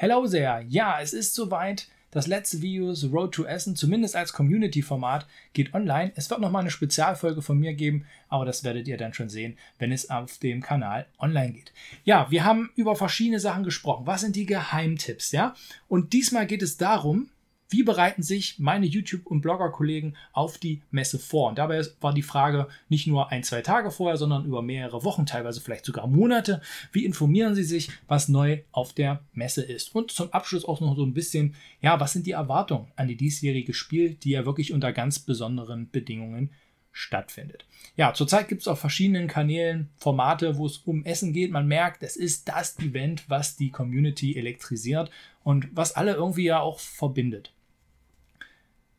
Hello there! Ja, es ist soweit. Das letzte Video, The Road to Essen, zumindest als Community-Format, geht online. Es wird nochmal eine Spezialfolge von mir geben, aber das werdet ihr dann schon sehen, wenn es auf dem Kanal online geht. Ja, wir haben über verschiedene Sachen gesprochen. Was sind die Geheimtipps, ja? Und diesmal geht es darum, wie bereiten sich meine YouTube- und Blogger-Kollegen auf die Messe vor? Und dabei war die Frage nicht nur ein, zwei Tage vorher, sondern über mehrere Wochen, teilweise vielleicht sogar Monate. Wie informieren sie sich, was neu auf der Messe ist? Und zum Abschluss auch noch so ein bisschen, ja, was sind die Erwartungen an die diesjährige Spiel, die ja wirklich unter ganz besonderen Bedingungen stattfindet. Ja, zurzeit gibt es auf verschiedenen Kanälen Formate, wo es um Essen geht. Man merkt, es ist das Event, was die Community elektrisiert und was alle irgendwie ja auch verbindet.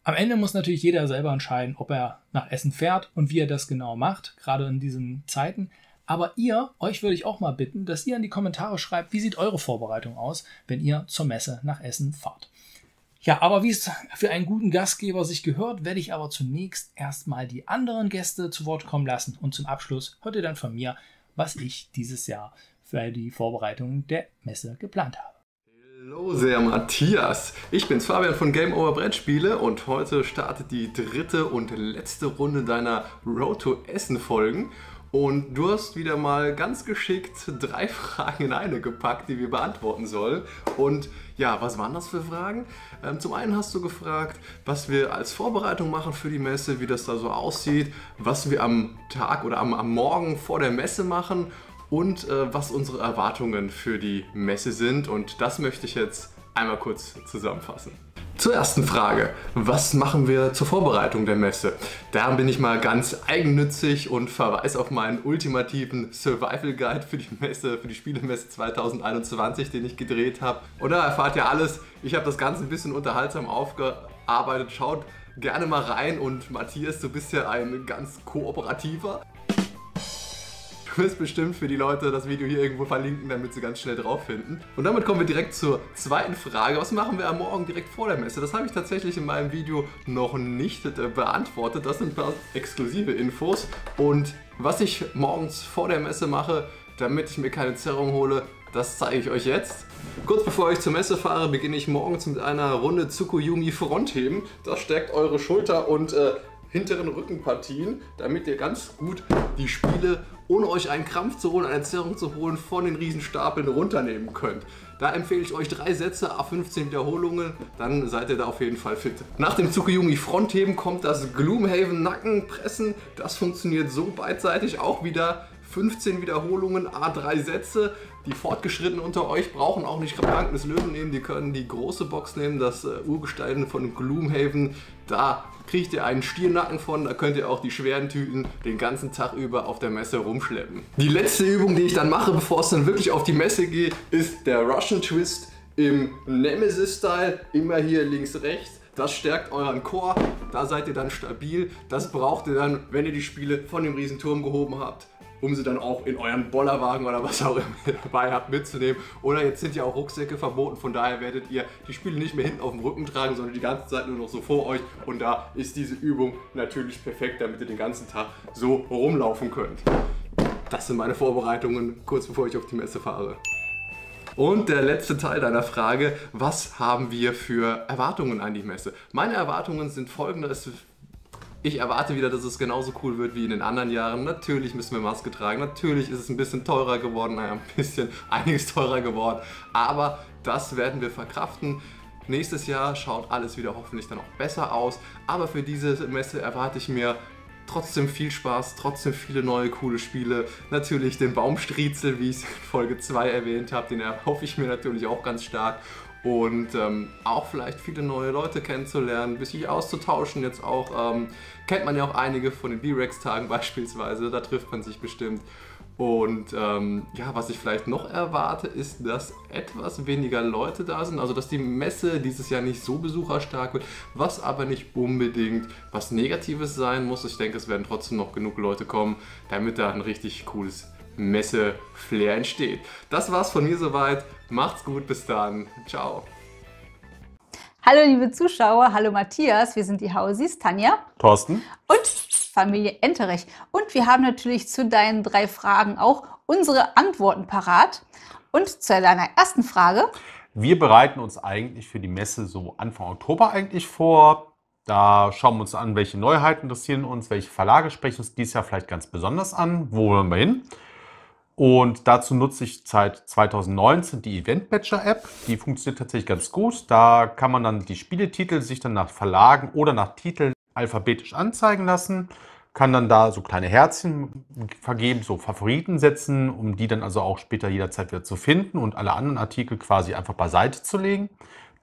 Am Ende muss natürlich jeder selber entscheiden, ob er nach Essen fährt und wie er das genau macht, gerade in diesen Zeiten. Aber ihr, euch würde ich auch mal bitten, dass ihr in die Kommentare schreibt, wie sieht eure Vorbereitung aus, wenn ihr zur Messe nach Essen fahrt. Ja, aber wie es für einen guten Gastgeber sich gehört, werde ich aber zunächst erstmal die anderen Gäste zu Wort kommen lassen und zum Abschluss hört ihr dann von mir, was ich dieses Jahr für die Vorbereitung der Messe geplant habe. Hallo sehr Matthias, ich bin's Fabian von Game Over Brettspiele und heute startet die dritte und letzte Runde deiner Road to Essen Folgen und du hast wieder mal ganz geschickt drei Fragen in eine gepackt, die wir beantworten sollen. Und ja, was waren das für Fragen? Ähm, zum einen hast du gefragt, was wir als Vorbereitung machen für die Messe, wie das da so aussieht, was wir am Tag oder am, am Morgen vor der Messe machen und äh, was unsere Erwartungen für die Messe sind. Und das möchte ich jetzt einmal kurz zusammenfassen. Zur ersten Frage. Was machen wir zur Vorbereitung der Messe? Da bin ich mal ganz eigennützig und verweise auf meinen ultimativen Survival Guide für die Messe, für die Spielemesse 2021, den ich gedreht habe. Und da erfahrt ihr alles. Ich habe das Ganze ein bisschen unterhaltsam aufgearbeitet. Schaut gerne mal rein und Matthias, du bist ja ein ganz kooperativer. Wirst bestimmt für die Leute das Video hier irgendwo verlinken, damit sie ganz schnell drauf finden. Und damit kommen wir direkt zur zweiten Frage. Was machen wir am Morgen direkt vor der Messe? Das habe ich tatsächlich in meinem Video noch nicht äh, beantwortet. Das sind ein paar exklusive Infos. Und was ich morgens vor der Messe mache, damit ich mir keine Zerrung hole, das zeige ich euch jetzt. Kurz bevor ich zur Messe fahre, beginne ich morgens mit einer Runde Tsukuyumi Frontheben. Das stärkt eure Schulter und äh, hinteren Rückenpartien, damit ihr ganz gut die Spiele, ohne euch einen Krampf zu holen, eine Zerrung zu holen, von den Riesenstapeln runternehmen könnt. Da empfehle ich euch drei Sätze a 15 Wiederholungen, dann seid ihr da auf jeden Fall fit. Nach dem Tsukuyumi Frontheben kommt das Gloomhaven Nackenpressen. Das funktioniert so beidseitig auch wieder 15 Wiederholungen, A3 Sätze. Die Fortgeschrittenen unter euch brauchen auch nicht Gedanken des Löwen nehmen, die können die große Box nehmen, das äh, Urgestein von Gloomhaven. Da kriegt ihr einen Stiernacken von, da könnt ihr auch die schweren Tüten den ganzen Tag über auf der Messe rumschleppen. Die letzte Übung, die ich dann mache, bevor es dann wirklich auf die Messe geht, ist der Russian Twist im Nemesis-Style. Immer hier links, rechts. Das stärkt euren Core, da seid ihr dann stabil. Das braucht ihr dann, wenn ihr die Spiele von dem Riesenturm gehoben habt um sie dann auch in euren Bollerwagen oder was auch immer dabei habt mitzunehmen. Oder jetzt sind ja auch Rucksäcke verboten, von daher werdet ihr die Spiele nicht mehr hinten auf dem Rücken tragen, sondern die ganze Zeit nur noch so vor euch. Und da ist diese Übung natürlich perfekt, damit ihr den ganzen Tag so rumlaufen könnt. Das sind meine Vorbereitungen, kurz bevor ich auf die Messe fahre. Und der letzte Teil deiner Frage, was haben wir für Erwartungen an die Messe? Meine Erwartungen sind folgende, es ich erwarte wieder, dass es genauso cool wird wie in den anderen Jahren. Natürlich müssen wir Maske tragen, natürlich ist es ein bisschen teurer geworden, naja, ein bisschen, einiges teurer geworden, aber das werden wir verkraften. Nächstes Jahr schaut alles wieder hoffentlich dann auch besser aus, aber für diese Messe erwarte ich mir trotzdem viel Spaß, trotzdem viele neue coole Spiele. Natürlich den Baumstriezel, wie ich es in Folge 2 erwähnt habe, den erhoffe ich mir natürlich auch ganz stark und ähm, auch vielleicht viele neue Leute kennenzulernen, ein bisschen auszutauschen. Jetzt auch ähm, kennt man ja auch einige von den B-Rex-Tagen beispielsweise, da trifft man sich bestimmt. Und ähm, ja, was ich vielleicht noch erwarte, ist, dass etwas weniger Leute da sind. Also, dass die Messe dieses Jahr nicht so besucherstark wird, was aber nicht unbedingt was Negatives sein muss. Ich denke, es werden trotzdem noch genug Leute kommen, damit da ein richtig cooles Messe-Flair entsteht. Das war's von mir soweit. Macht's gut, bis dann. Ciao. Hallo liebe Zuschauer, hallo Matthias, wir sind die Hausis, Tanja, Thorsten und Familie Enterich. Und wir haben natürlich zu deinen drei Fragen auch unsere Antworten parat. Und zu deiner ersten Frage. Wir bereiten uns eigentlich für die Messe so Anfang Oktober eigentlich vor. Da schauen wir uns an, welche Neuheiten interessieren uns, welche Verlage sprechen uns dieses Jahr vielleicht ganz besonders an, wo wollen wir hin. Und dazu nutze ich seit 2019 die Event Badger App. Die funktioniert tatsächlich ganz gut. Da kann man dann die Spieletitel sich dann nach Verlagen oder nach Titeln alphabetisch anzeigen lassen. Kann dann da so kleine Herzchen vergeben, so Favoriten setzen, um die dann also auch später jederzeit wieder zu finden und alle anderen Artikel quasi einfach beiseite zu legen,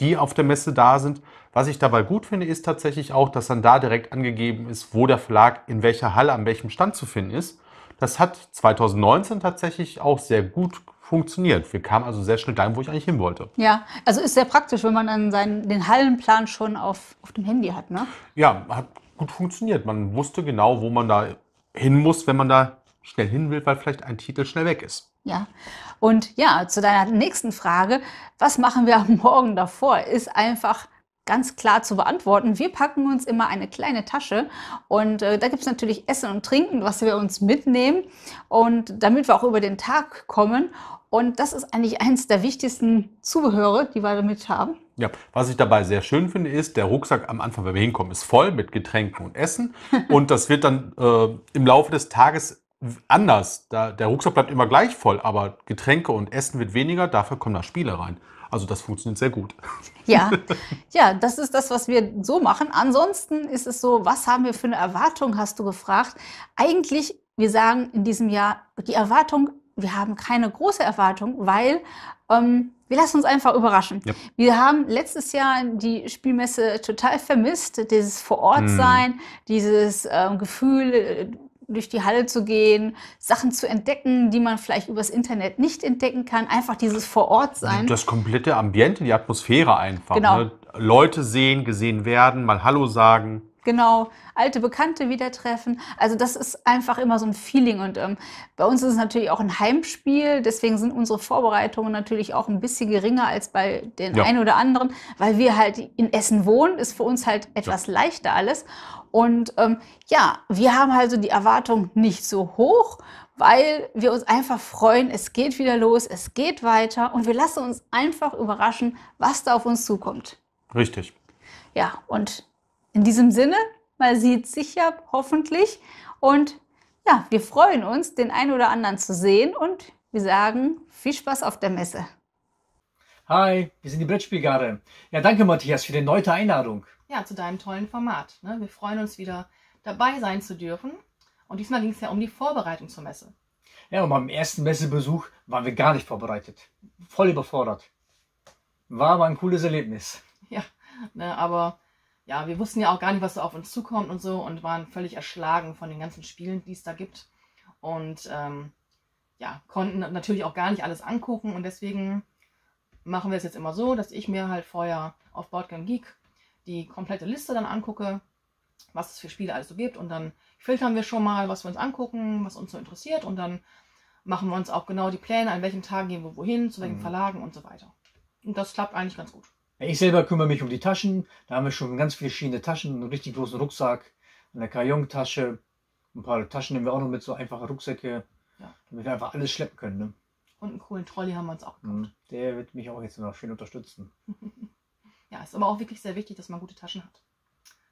die auf der Messe da sind. Was ich dabei gut finde, ist tatsächlich auch, dass dann da direkt angegeben ist, wo der Verlag in welcher Halle, an welchem Stand zu finden ist. Das hat 2019 tatsächlich auch sehr gut funktioniert. Wir kamen also sehr schnell dahin, wo ich eigentlich hin wollte. Ja, also ist sehr praktisch, wenn man dann seinen, den Hallenplan schon auf, auf dem Handy hat, ne? Ja, hat gut funktioniert. Man wusste genau, wo man da hin muss, wenn man da schnell hin will, weil vielleicht ein Titel schnell weg ist. Ja, und ja, zu deiner nächsten Frage, was machen wir am Morgen davor, ist einfach ganz klar zu beantworten. Wir packen uns immer eine kleine Tasche und äh, da gibt es natürlich Essen und Trinken, was wir uns mitnehmen und damit wir auch über den Tag kommen. Und das ist eigentlich eines der wichtigsten Zubehöre, die wir damit haben. Ja, was ich dabei sehr schön finde, ist, der Rucksack am Anfang, wenn wir hinkommen, ist voll mit Getränken und Essen. und das wird dann äh, im Laufe des Tages anders. Da, der Rucksack bleibt immer gleich voll, aber Getränke und Essen wird weniger, dafür kommen da Spiele rein. Also das funktioniert sehr gut. Ja, ja, das ist das, was wir so machen. Ansonsten ist es so, was haben wir für eine Erwartung, hast du gefragt. Eigentlich, wir sagen in diesem Jahr, die Erwartung, wir haben keine große Erwartung, weil ähm, wir lassen uns einfach überraschen. Ja. Wir haben letztes Jahr die Spielmesse total vermisst, dieses Vorortsein, hm. dieses ähm, Gefühl, durch die Halle zu gehen, Sachen zu entdecken, die man vielleicht übers Internet nicht entdecken kann. Einfach dieses Vorortsein. Das komplette Ambiente, die Atmosphäre einfach. Genau. Ne? Leute sehen, gesehen werden, mal Hallo sagen. Genau, alte Bekannte wieder treffen. Also das ist einfach immer so ein Feeling. Und ähm, bei uns ist es natürlich auch ein Heimspiel. Deswegen sind unsere Vorbereitungen natürlich auch ein bisschen geringer als bei den ja. einen oder anderen, weil wir halt in Essen wohnen, ist für uns halt etwas ja. leichter alles. Und ähm, ja, wir haben also die Erwartung nicht so hoch, weil wir uns einfach freuen, es geht wieder los, es geht weiter und wir lassen uns einfach überraschen, was da auf uns zukommt. Richtig. Ja, und in diesem Sinne, man sieht sich ja hoffentlich und ja, wir freuen uns, den einen oder anderen zu sehen und wir sagen viel Spaß auf der Messe. Hi, wir sind die Brettspielgare. Ja, danke Matthias für die neue Einladung ja, zu deinem tollen Format. Ne? Wir freuen uns wieder dabei sein zu dürfen. Und diesmal ging es ja um die Vorbereitung zur Messe. Ja, und beim ersten Messebesuch waren wir gar nicht vorbereitet. Voll überfordert. War aber ein cooles Erlebnis. Ja, ne, aber ja, wir wussten ja auch gar nicht, was da auf uns zukommt und so und waren völlig erschlagen von den ganzen Spielen, die es da gibt. Und ähm, ja, konnten natürlich auch gar nicht alles angucken und deswegen machen wir es jetzt immer so, dass ich mir halt vorher auf Boardgame Geek die komplette Liste dann angucke, was es für Spiele alles so gibt und dann filtern wir schon mal, was wir uns angucken, was uns so interessiert und dann machen wir uns auch genau die Pläne, an welchen Tagen gehen wir wohin, zu welchen mhm. Verlagen und so weiter. Und das klappt eigentlich ganz gut. Ich selber kümmere mich um die Taschen. Da haben wir schon ganz verschiedene Taschen, einen richtig großen Rucksack, eine Kajong-Tasche, ein paar Taschen nehmen wir auch noch mit, so einfache Rucksäcke, ja. damit wir einfach alles schleppen können. Ne? Und einen coolen Trolley haben wir uns auch gekauft. Mhm. Der wird mich auch jetzt noch schön unterstützen. Ja, ist aber auch wirklich sehr wichtig, dass man gute Taschen hat.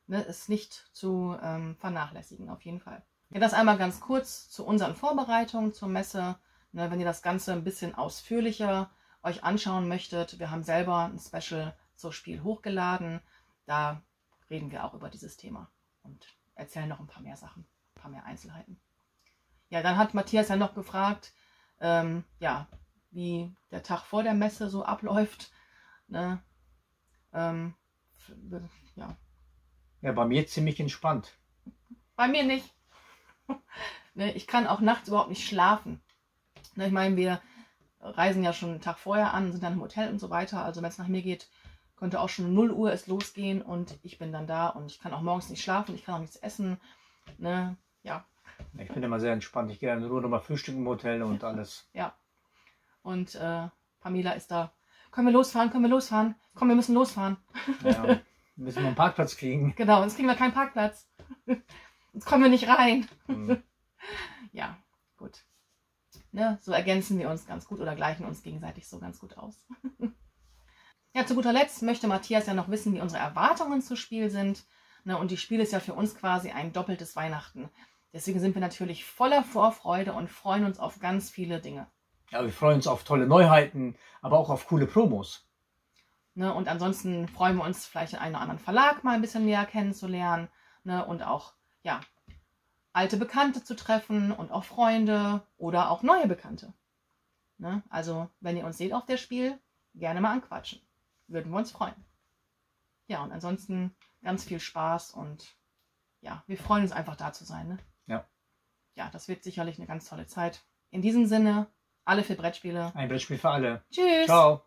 Ne, ist nicht zu ähm, vernachlässigen, auf jeden Fall. Ja, das einmal ganz kurz zu unseren Vorbereitungen zur Messe. Ne, wenn ihr das Ganze ein bisschen ausführlicher euch anschauen möchtet, wir haben selber ein Special zur Spiel hochgeladen. Da reden wir auch über dieses Thema und erzählen noch ein paar mehr Sachen, ein paar mehr Einzelheiten. Ja, dann hat Matthias ja noch gefragt, ähm, ja, wie der Tag vor der Messe so abläuft. Ne? Ähm, ja. Ja, bei mir ziemlich entspannt. Bei mir nicht. ne, ich kann auch nachts überhaupt nicht schlafen. Ne, ich meine, wir reisen ja schon einen Tag vorher an, sind dann im Hotel und so weiter. Also wenn es nach mir geht, könnte auch schon 0 Uhr es losgehen und ich bin dann da und ich kann auch morgens nicht schlafen, ich kann auch nichts essen. Ne? Ja. Ich bin immer sehr entspannt. Ich gehe dann nur noch mal frühstücken im Hotel und alles. Ja. Und äh, Pamela ist da können wir losfahren, können wir losfahren? Komm, wir müssen losfahren. Ja, wir müssen wir einen Parkplatz kriegen. Genau, sonst kriegen wir keinen Parkplatz. Sonst kommen wir nicht rein. Mhm. Ja, gut. Ne, so ergänzen wir uns ganz gut oder gleichen uns gegenseitig so ganz gut aus. Ja, zu guter Letzt möchte Matthias ja noch wissen, wie unsere Erwartungen zu Spiel sind. Ne, und die Spiel ist ja für uns quasi ein doppeltes Weihnachten. Deswegen sind wir natürlich voller Vorfreude und freuen uns auf ganz viele Dinge. Ja, wir freuen uns auf tolle Neuheiten, aber auch auf coole Promos. Ne, und ansonsten freuen wir uns vielleicht in einem oder anderen Verlag mal ein bisschen näher kennenzulernen. Ne, und auch, ja, alte Bekannte zu treffen und auch Freunde oder auch neue Bekannte. Ne, also, wenn ihr uns seht auf der Spiel, gerne mal anquatschen. Würden wir uns freuen. Ja, und ansonsten ganz viel Spaß und ja, wir freuen uns einfach da zu sein. Ne? Ja. Ja, das wird sicherlich eine ganz tolle Zeit. In diesem Sinne, alle für Brettspiele. Ein Brettspiel für alle. Tschüss. Ciao.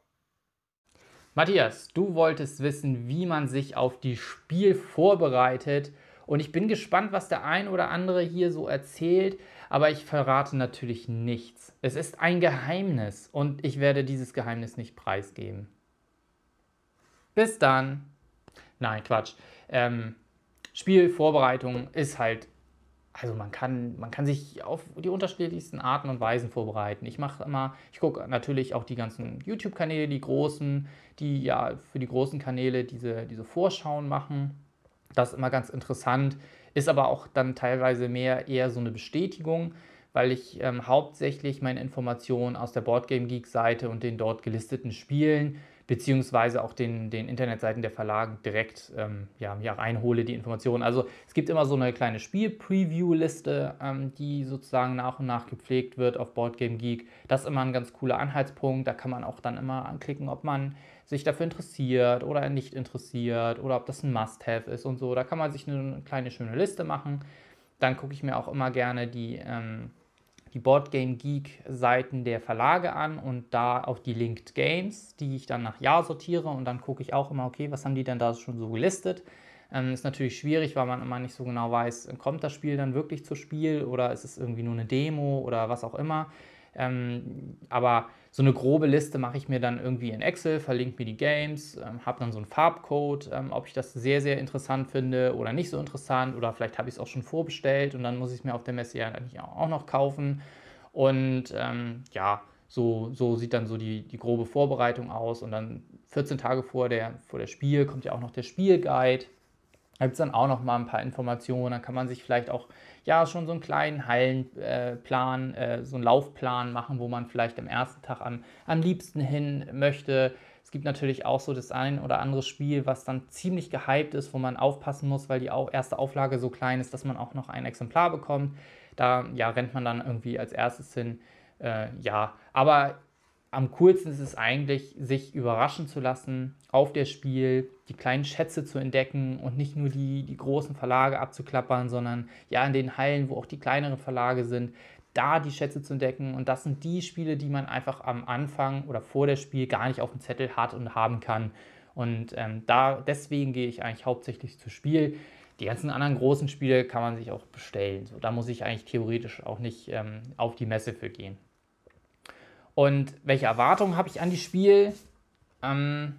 Matthias, du wolltest wissen, wie man sich auf die Spiel vorbereitet. Und ich bin gespannt, was der ein oder andere hier so erzählt, aber ich verrate natürlich nichts. Es ist ein Geheimnis und ich werde dieses Geheimnis nicht preisgeben. Bis dann. Nein, Quatsch. Ähm, Spielvorbereitung ist halt, also man kann, man kann sich auf die unterschiedlichsten Arten und Weisen vorbereiten. Ich mache immer, ich gucke natürlich auch die ganzen YouTube-Kanäle, die großen, die ja für die großen Kanäle diese, diese Vorschauen machen. Das ist immer ganz interessant, ist aber auch dann teilweise mehr eher so eine Bestätigung, weil ich ähm, hauptsächlich meine Informationen aus der Boardgame Geek Seite und den dort gelisteten Spielen beziehungsweise auch den, den Internetseiten der Verlagen direkt ähm, ja, mir reinhole, die Informationen. Also es gibt immer so eine kleine Spiel-Preview-Liste, ähm, die sozusagen nach und nach gepflegt wird auf Boardgame Geek. Das ist immer ein ganz cooler Anhaltspunkt. Da kann man auch dann immer anklicken, ob man sich dafür interessiert oder nicht interessiert oder ob das ein Must-Have ist und so. Da kann man sich eine kleine schöne Liste machen. Dann gucke ich mir auch immer gerne die ähm, die Boardgame Geek Seiten der Verlage an und da auch die Linked Games, die ich dann nach Jahr sortiere und dann gucke ich auch immer, okay, was haben die denn da schon so gelistet? Ähm, ist natürlich schwierig, weil man immer nicht so genau weiß, kommt das Spiel dann wirklich zu Spiel oder ist es irgendwie nur eine Demo oder was auch immer. Ähm, aber so eine grobe Liste mache ich mir dann irgendwie in Excel, verlinke mir die Games, ähm, habe dann so einen Farbcode, ähm, ob ich das sehr, sehr interessant finde oder nicht so interessant oder vielleicht habe ich es auch schon vorbestellt und dann muss ich es mir auf der Messe ja eigentlich auch noch kaufen. Und ähm, ja, so, so sieht dann so die, die grobe Vorbereitung aus und dann 14 Tage vor der, vor der Spiel kommt ja auch noch der Spielguide. Da gibt es dann auch noch mal ein paar Informationen. Dann kann man sich vielleicht auch ja schon so einen kleinen Hallenplan, äh, so einen Laufplan machen, wo man vielleicht am ersten Tag am, am liebsten hin möchte. Es gibt natürlich auch so das ein oder andere Spiel, was dann ziemlich gehypt ist, wo man aufpassen muss, weil die erste Auflage so klein ist, dass man auch noch ein Exemplar bekommt. Da ja, rennt man dann irgendwie als erstes hin. Äh, ja, aber am coolsten ist es eigentlich, sich überraschen zu lassen auf der Spiel, die kleinen Schätze zu entdecken und nicht nur die, die großen Verlage abzuklappern, sondern ja in den Hallen, wo auch die kleineren Verlage sind, da die Schätze zu entdecken. Und das sind die Spiele, die man einfach am Anfang oder vor der Spiel gar nicht auf dem Zettel hat und haben kann. Und ähm, da deswegen gehe ich eigentlich hauptsächlich zu Spiel. Die ganzen anderen großen Spiele kann man sich auch bestellen. So, da muss ich eigentlich theoretisch auch nicht ähm, auf die Messe für gehen. Und welche Erwartungen habe ich an die Spiel? Ähm,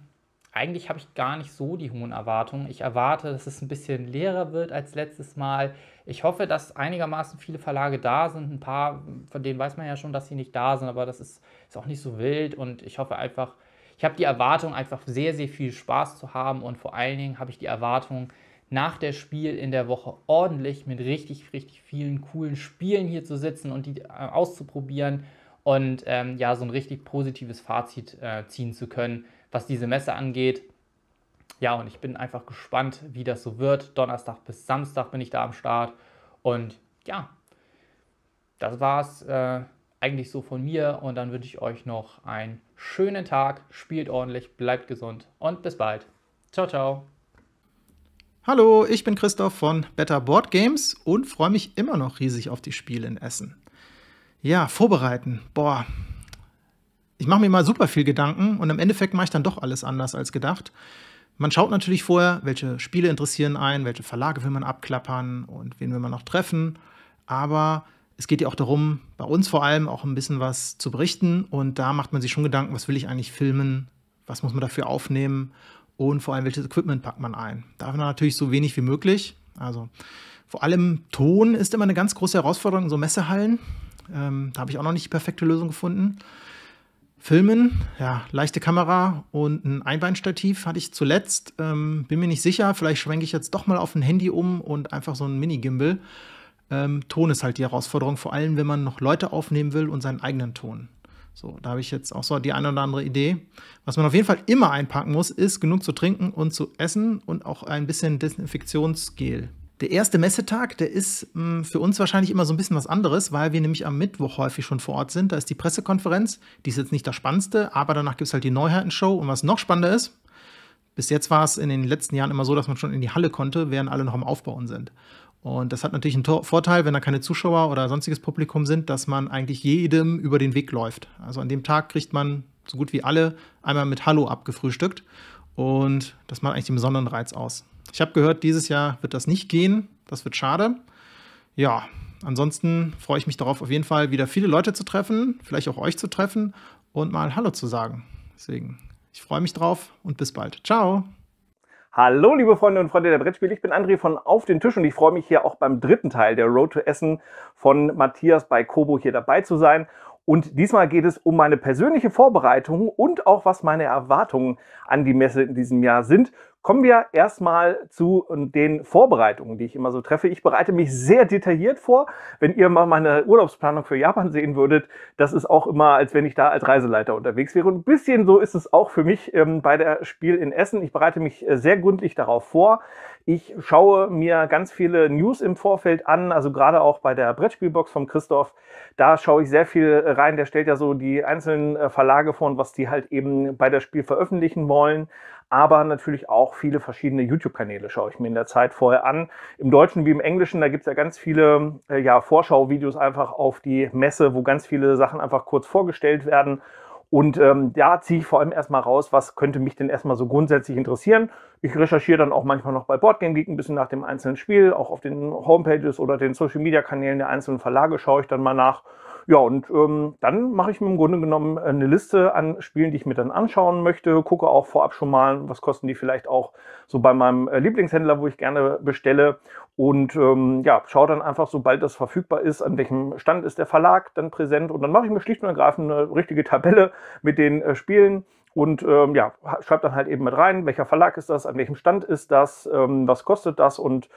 eigentlich habe ich gar nicht so die hohen Erwartungen. Ich erwarte, dass es ein bisschen leerer wird als letztes Mal. Ich hoffe, dass einigermaßen viele Verlage da sind. Ein paar, von denen weiß man ja schon, dass sie nicht da sind, aber das ist, ist auch nicht so wild. Und ich hoffe einfach, ich habe die Erwartung, einfach sehr, sehr viel Spaß zu haben. Und vor allen Dingen habe ich die Erwartung, nach der Spiel in der Woche ordentlich mit richtig, richtig vielen coolen Spielen hier zu sitzen und die äh, auszuprobieren und ähm, ja, so ein richtig positives Fazit äh, ziehen zu können, was diese Messe angeht. Ja, und ich bin einfach gespannt, wie das so wird. Donnerstag bis Samstag bin ich da am Start. Und ja, das war's äh, eigentlich so von mir. Und dann wünsche ich euch noch einen schönen Tag. Spielt ordentlich, bleibt gesund und bis bald. Ciao, ciao. Hallo, ich bin Christoph von Better Board Games und freue mich immer noch riesig auf die Spiele in Essen. Ja, vorbereiten. Boah. Ich mache mir mal super viel Gedanken und im Endeffekt mache ich dann doch alles anders als gedacht. Man schaut natürlich vorher, welche Spiele interessieren einen, welche Verlage will man abklappern und wen will man noch treffen. Aber es geht ja auch darum, bei uns vor allem auch ein bisschen was zu berichten. Und da macht man sich schon Gedanken, was will ich eigentlich filmen, was muss man dafür aufnehmen und vor allem, welches Equipment packt man ein. Darf man natürlich so wenig wie möglich. Also vor allem Ton ist immer eine ganz große Herausforderung in so Messehallen. Ähm, da habe ich auch noch nicht die perfekte Lösung gefunden. Filmen, ja, leichte Kamera und ein Einbeinstativ hatte ich zuletzt. Ähm, bin mir nicht sicher, vielleicht schwenke ich jetzt doch mal auf ein Handy um und einfach so ein Mini-Gimbal. Ähm, Ton ist halt die Herausforderung, vor allem wenn man noch Leute aufnehmen will und seinen eigenen Ton. So, da habe ich jetzt auch so die eine oder andere Idee. Was man auf jeden Fall immer einpacken muss, ist genug zu trinken und zu essen und auch ein bisschen Desinfektionsgel. Der erste Messetag, der ist mh, hm, für uns wahrscheinlich immer so ein bisschen was anderes, weil wir nämlich am Mittwoch häufig schon vor Ort sind. Da ist die Pressekonferenz. Die ist jetzt nicht das Spannendste, aber danach gibt es halt die Neuheitenshow. Und was noch spannender ist, bis jetzt war es in den letzten Jahren immer so, dass man schon in die Halle konnte, während alle noch am Aufbauen sind. Und das hat natürlich einen Tor Vorteil, wenn da keine Zuschauer oder sonstiges Publikum sind, dass man eigentlich jedem über den Weg läuft. Also an dem Tag kriegt man so gut wie alle einmal mit Hallo abgefrühstückt. Und das macht eigentlich den besonderen Reiz aus. Ich habe gehört, dieses Jahr wird das nicht gehen. Das wird schade. Ja, ansonsten freue ich mich darauf, auf jeden Fall wieder viele Leute zu treffen, vielleicht auch euch zu treffen und mal Hallo zu sagen. Deswegen, ich freue mich drauf und bis bald. Ciao. Hallo, liebe Freunde und Freunde der Brettspiele. Ich bin André von Auf den Tisch und ich freue mich hier auch beim dritten Teil der Road to Essen von Matthias bei Kobo hier dabei zu sein. Und diesmal geht es um meine persönliche Vorbereitung und auch was meine Erwartungen an die Messe in diesem Jahr sind. Kommen wir erstmal zu den Vorbereitungen, die ich immer so treffe. Ich bereite mich sehr detailliert vor. Wenn ihr mal meine Urlaubsplanung für Japan sehen würdet, das ist auch immer, als wenn ich da als Reiseleiter unterwegs wäre. Und ein bisschen so ist es auch für mich ähm, bei der Spiel in Essen. Ich bereite mich äh, sehr gründlich darauf vor. Ich schaue mir ganz viele News im Vorfeld an, also gerade auch bei der Brettspielbox von Christoph. Da schaue ich sehr viel rein. Der stellt ja so die einzelnen äh, Verlage vor und was die halt eben bei der Spiel veröffentlichen wollen aber natürlich auch viele verschiedene YouTube-Kanäle schaue ich mir in der Zeit vorher an. Im Deutschen wie im Englischen, da gibt es ja ganz viele äh, ja, Vorschau-Videos einfach auf die Messe, wo ganz viele Sachen einfach kurz vorgestellt werden. Und ähm, da ziehe ich vor allem erstmal raus, was könnte mich denn erstmal so grundsätzlich interessieren. Ich recherchiere dann auch manchmal noch bei Boardgame Geek ein bisschen nach dem einzelnen Spiel, auch auf den Homepages oder den Social Media Kanälen der einzelnen Verlage schaue ich dann mal nach ja, und ähm, dann mache ich mir im Grunde genommen eine Liste an Spielen, die ich mir dann anschauen möchte. Gucke auch vorab schon mal, was kosten die vielleicht auch so bei meinem äh, Lieblingshändler, wo ich gerne bestelle. Und ähm, ja, schaue dann einfach, sobald das verfügbar ist, an welchem Stand ist der Verlag dann präsent. Und dann mache ich mir schlicht und ergreifend eine richtige Tabelle mit den äh, Spielen. Und ähm, ja, schreibe dann halt eben mit rein, welcher Verlag ist das, an welchem Stand ist das, ähm, was kostet das und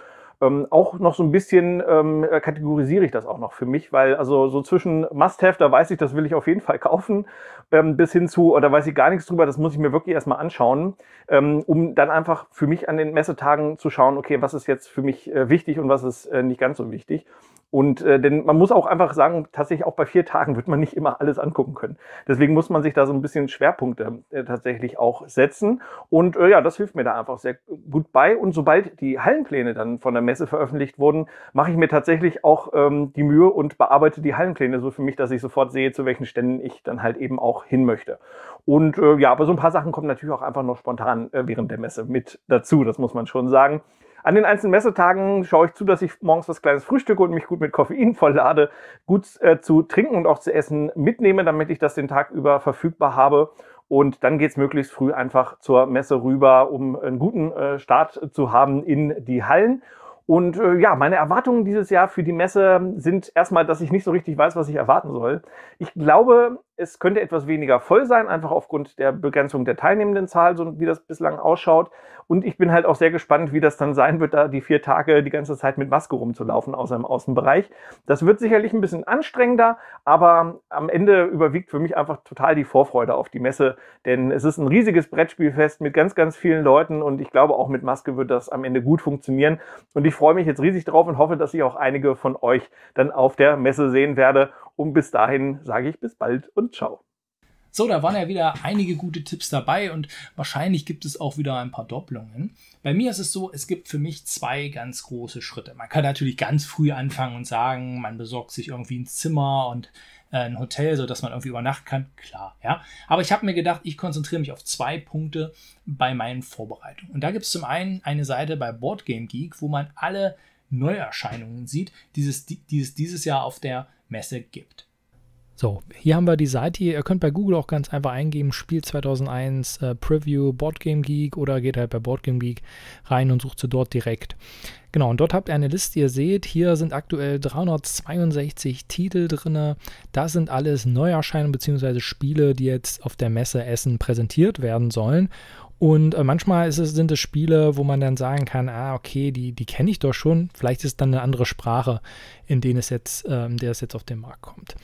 ähm, auch noch so ein bisschen ähm, kategorisiere ich das auch noch für mich, weil also so zwischen Must-Have, da weiß ich, das will ich auf jeden Fall kaufen, ähm, bis hin zu, oder weiß ich gar nichts drüber, das muss ich mir wirklich erstmal anschauen, ähm, um dann einfach für mich an den Messetagen zu schauen, okay, was ist jetzt für mich äh, wichtig und was ist äh, nicht ganz so wichtig. Und äh, denn man muss auch einfach sagen, tatsächlich auch bei vier Tagen wird man nicht immer alles angucken können. Deswegen muss man sich da so ein bisschen Schwerpunkte äh, tatsächlich auch setzen. Und äh, ja, das hilft mir da einfach sehr gut bei. Und sobald die Hallenpläne dann von der Messe veröffentlicht wurden, mache ich mir tatsächlich auch ähm, die Mühe und bearbeite die Hallenpläne so für mich, dass ich sofort sehe, zu welchen Ständen ich dann halt eben auch hin möchte. Und äh, ja, aber so ein paar Sachen kommen natürlich auch einfach noch spontan äh, während der Messe mit dazu. Das muss man schon sagen. An den einzelnen Messetagen schaue ich zu, dass ich morgens was kleines frühstücke und mich gut mit Koffein volllade, gut äh, zu trinken und auch zu essen mitnehme, damit ich das den Tag über verfügbar habe. Und dann geht es möglichst früh einfach zur Messe rüber, um einen guten äh, Start zu haben in die Hallen. Und äh, ja, meine Erwartungen dieses Jahr für die Messe sind erstmal, dass ich nicht so richtig weiß, was ich erwarten soll. Ich glaube, es könnte etwas weniger voll sein, einfach aufgrund der Begrenzung der teilnehmenden Zahl, so wie das bislang ausschaut. Und ich bin halt auch sehr gespannt, wie das dann sein wird, da die vier Tage die ganze Zeit mit Maske rumzulaufen, außer im Außenbereich. Das wird sicherlich ein bisschen anstrengender, aber am Ende überwiegt für mich einfach total die Vorfreude auf die Messe, denn es ist ein riesiges Brettspielfest mit ganz, ganz vielen Leuten und ich glaube, auch mit Maske wird das am Ende gut funktionieren. Und ich freue mich jetzt riesig drauf und hoffe, dass ich auch einige von euch dann auf der Messe sehen werde. Und bis dahin sage ich bis bald und ciao. So, da waren ja wieder einige gute Tipps dabei und wahrscheinlich gibt es auch wieder ein paar Doppelungen. Bei mir ist es so, es gibt für mich zwei ganz große Schritte. Man kann natürlich ganz früh anfangen und sagen, man besorgt sich irgendwie ein Zimmer und äh, ein Hotel, so dass man irgendwie übernachten kann. Klar, ja. Aber ich habe mir gedacht, ich konzentriere mich auf zwei Punkte bei meinen Vorbereitungen. Und da gibt es zum einen eine Seite bei Boardgame Geek, wo man alle Neuerscheinungen sieht, die es dieses Jahr auf der Messe gibt. So, hier haben wir die Seite. Ihr könnt bei Google auch ganz einfach eingeben, Spiel 2001 äh, Preview Boardgame Geek oder geht halt bei Boardgame Geek rein und sucht sie dort direkt. Genau, und dort habt ihr eine Liste, ihr seht, hier sind aktuell 362 Titel drin. Das sind alles Neuerscheinungen bzw. Spiele, die jetzt auf der Messe Essen präsentiert werden sollen. Und äh, manchmal es, sind es Spiele, wo man dann sagen kann, ah, okay, die, die kenne ich doch schon. Vielleicht ist es dann eine andere Sprache, in denen es jetzt, ähm, der es jetzt auf den Markt kommt.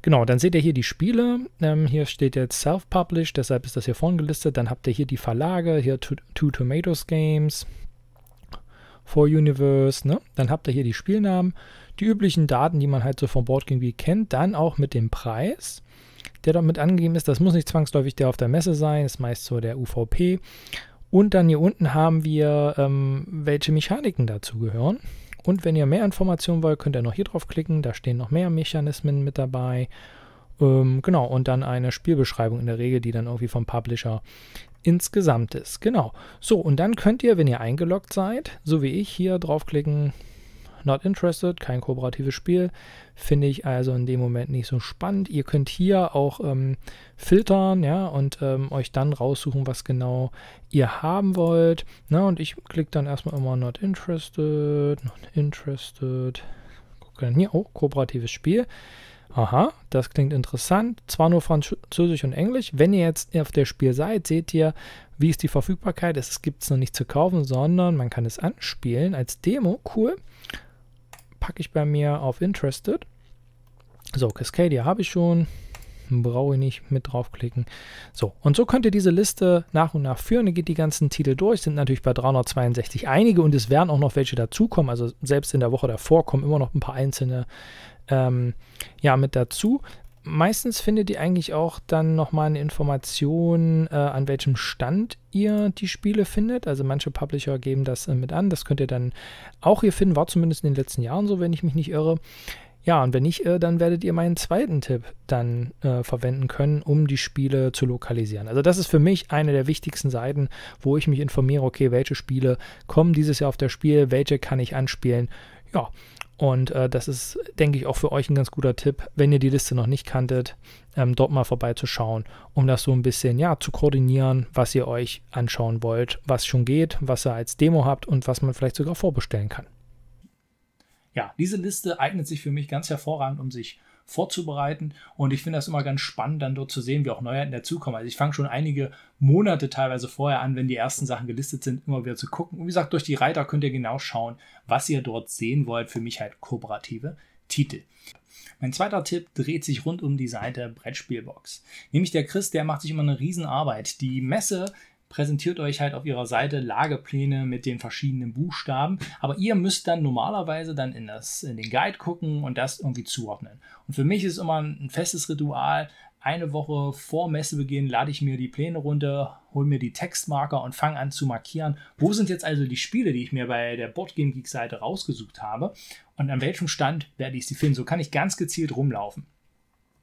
Genau, dann seht ihr hier die Spiele. Ähm, hier steht jetzt Self-Published, deshalb ist das hier vorne gelistet. Dann habt ihr hier die Verlage, hier Two, Tomatoes Games, For Universe, ne? Dann habt ihr hier die Spielnamen, die üblichen Daten, die man halt so vom Board irgendwie kennt, dann auch mit dem Preis der damit angegeben ist. Das muss nicht zwangsläufig der auf der Messe sein, ist meist so der UVP. Und dann hier unten haben wir, ähm, welche Mechaniken dazu gehören. Und wenn ihr mehr Informationen wollt, könnt ihr noch hier drauf klicken. Da stehen noch mehr Mechanismen mit dabei. Ähm, genau, und dann eine Spielbeschreibung in der Regel, die dann irgendwie vom Publisher insgesamt ist. Genau. So, und dann könnt ihr, wenn ihr eingeloggt seid, so wie ich, hier draufklicken, Not interested, kein kooperatives Spiel. Finde ich also in dem Moment nicht so spannend. Ihr könnt hier auch ähm, filtern, ja, und ähm, euch dann raussuchen, was genau ihr haben wollt. Na, und ich klicke dann erstmal immer Not interested, Not interested. Gucke dann hier, oh, kooperatives Spiel. Aha, das klingt interessant. Zwar nur Französisch und Englisch. Wenn ihr jetzt auf der Spiel seid, seht ihr, wie ist die Verfügbarkeit? Es gibt es noch nicht zu kaufen, sondern man kann es anspielen als Demo. Cool packe ich bei mir auf Interested. So, Cascadia habe ich schon. Brauche ich nicht mit draufklicken. So, und so könnt ihr diese Liste nach und nach führen. Ihr geht die ganzen Titel durch. Sind natürlich bei 362 einige und es werden auch noch welche dazukommen. Also selbst in der Woche davor kommen immer noch ein paar einzelne ähm, ja, mit dazu meistens findet ihr eigentlich auch dann nochmal eine Information, äh, an welchem Stand ihr die Spiele findet. Also manche Publisher geben das äh, mit an. Das könnt ihr dann auch hier finden. War zumindest in den letzten Jahren so, wenn ich mich nicht irre. Ja, und wenn nicht, äh, dann werdet ihr meinen zweiten Tipp dann äh, verwenden können, um die Spiele zu lokalisieren. Also das ist für mich eine der wichtigsten Seiten, wo ich mich informiere, okay, welche Spiele kommen dieses Jahr auf das Spiel, welche kann ich anspielen. Ja, und äh, das ist, denke ich, auch für euch ein ganz guter Tipp, wenn ihr die Liste noch nicht kanntet, ähm, dort mal vorbeizuschauen, um das so ein bisschen ja, zu koordinieren, was ihr euch anschauen wollt, was schon geht, was ihr als Demo habt und was man vielleicht sogar vorbestellen kann. Ja, diese Liste eignet sich für mich ganz hervorragend, um sich vorzubereiten. Und ich finde das immer ganz spannend, dann dort zu sehen, wie auch Neuheiten dazukommen. Also ich fange schon einige Monate teilweise vorher an, wenn die ersten Sachen gelistet sind, immer wieder zu gucken. Und wie gesagt, durch die Reiter könnt ihr genau schauen, was ihr dort sehen wollt. Für mich halt kooperative Titel. Mein zweiter Tipp dreht sich rund um die Seite Brettspielbox. Nämlich der Chris, der macht sich immer eine Riesenarbeit. Die Messe präsentiert euch halt auf ihrer Seite Lagepläne mit den verschiedenen Buchstaben, aber ihr müsst dann normalerweise dann in, das, in den Guide gucken und das irgendwie zuordnen. Und für mich ist immer ein festes Ritual, eine Woche vor Messebeginn lade ich mir die Pläne runter, hole mir die Textmarker und fange an zu markieren, wo sind jetzt also die Spiele, die ich mir bei der Boardgame Geek Seite rausgesucht habe und an welchem Stand werde ich sie finden. So kann ich ganz gezielt rumlaufen.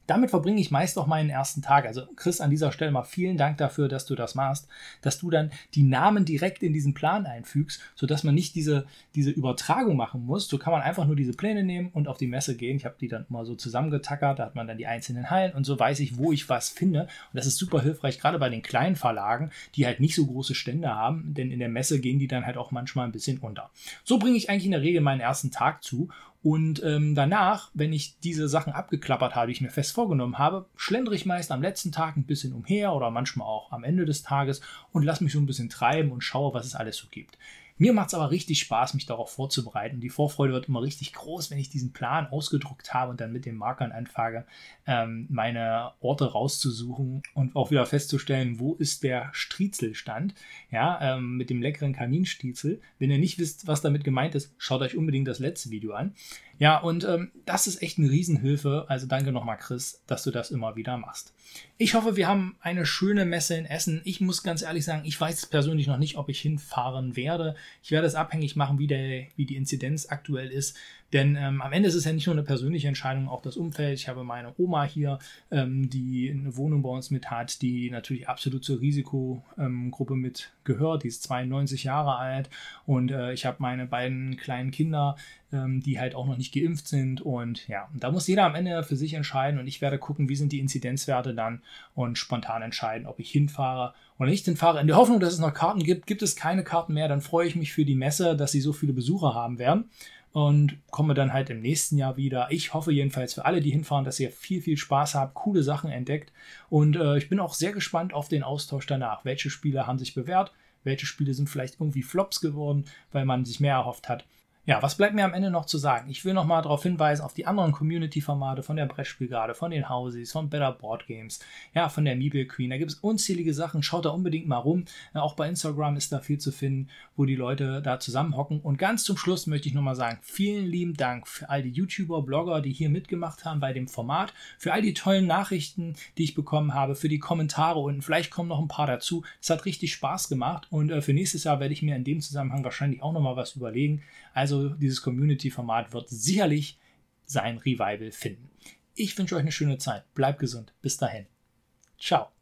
Damit verbringe ich meist auch meinen ersten Tag. Also Chris, an dieser Stelle mal vielen Dank dafür, dass du das machst, dass du dann die Namen direkt in diesen Plan einfügst, sodass man nicht diese, diese Übertragung machen muss. So kann man einfach nur diese Pläne nehmen und auf die Messe gehen. Ich habe die dann immer so zusammengetackert, da hat man dann die einzelnen Hallen und so weiß ich, wo ich was finde. Und das ist super hilfreich, gerade bei den kleinen Verlagen, die halt nicht so große Stände haben, denn in der Messe gehen die dann halt auch manchmal ein bisschen unter. So bringe ich eigentlich in der Regel meinen ersten Tag zu und ähm, danach, wenn ich diese Sachen abgeklappert habe, die ich mir fest vorgenommen habe, schlendere ich meist am letzten Tag ein bisschen umher oder manchmal auch am Ende des Tages und lasse mich so ein bisschen treiben und schaue, was es alles so gibt. Mir macht es aber richtig Spaß, mich darauf vorzubereiten. Die Vorfreude wird immer richtig groß, wenn ich diesen Plan ausgedruckt habe und dann mit den Markern anfange, ähm, meine Orte rauszusuchen und auch wieder festzustellen, wo ist der Striezelstand, ja, ähm, mit dem leckeren Kaminstriezel. Wenn ihr nicht wisst, was damit gemeint ist, schaut euch unbedingt das letzte Video an. Ja, und ähm, das ist echt eine Riesenhilfe. Also danke nochmal, Chris, dass du das immer wieder machst. Ich hoffe, wir haben eine schöne Messe in Essen. Ich muss ganz ehrlich sagen, ich weiß persönlich noch nicht, ob ich hinfahren werde. Ich werde es abhängig machen, wie, der, wie die Inzidenz aktuell ist. Denn ähm, am Ende ist es ja nicht nur eine persönliche Entscheidung, auch das Umfeld. Ich habe meine Oma hier, ähm, die eine Wohnung bei uns mit hat, die natürlich absolut zur Risikogruppe mit gehört. Die ist 92 Jahre alt und äh, ich habe meine beiden kleinen Kinder, ähm, die halt auch noch nicht geimpft sind. Und ja, da muss jeder am Ende für sich entscheiden und ich werde gucken, wie sind die Inzidenzwerte dann und spontan entscheiden, ob ich hinfahre oder nicht hinfahre. In der Hoffnung, dass es noch Karten gibt, gibt es keine Karten mehr, dann freue ich mich für die Messe, dass sie so viele Besucher haben werden und komme dann halt im nächsten Jahr wieder. Ich hoffe jedenfalls für alle, die hinfahren, dass ihr viel, viel Spaß habt, coole Sachen entdeckt und äh, ich bin auch sehr gespannt auf den Austausch danach. Welche Spiele haben sich bewährt? Welche Spiele sind vielleicht irgendwie Flops geworden, weil man sich mehr erhofft hat? Ja, was bleibt mir am Ende noch zu sagen? Ich will noch mal darauf hinweisen, auf die anderen Community-Formate von der Brettspielgarde, von den Houses, von Better Board Games, ja, von der Meeple Queen. Da gibt es unzählige Sachen. Schaut da unbedingt mal rum. Auch bei Instagram ist da viel zu finden, wo die Leute da zusammenhocken. Und ganz zum Schluss möchte ich noch mal sagen, vielen lieben Dank für all die YouTuber, Blogger, die hier mitgemacht haben bei dem Format, für all die tollen Nachrichten, die ich bekommen habe, für die Kommentare und vielleicht kommen noch ein paar dazu. Es hat richtig Spaß gemacht und äh, für nächstes Jahr werde ich mir in dem Zusammenhang wahrscheinlich auch noch mal was überlegen. Also dieses Community-Format wird sicherlich sein Revival finden. Ich wünsche euch eine schöne Zeit. Bleibt gesund. Bis dahin. Ciao.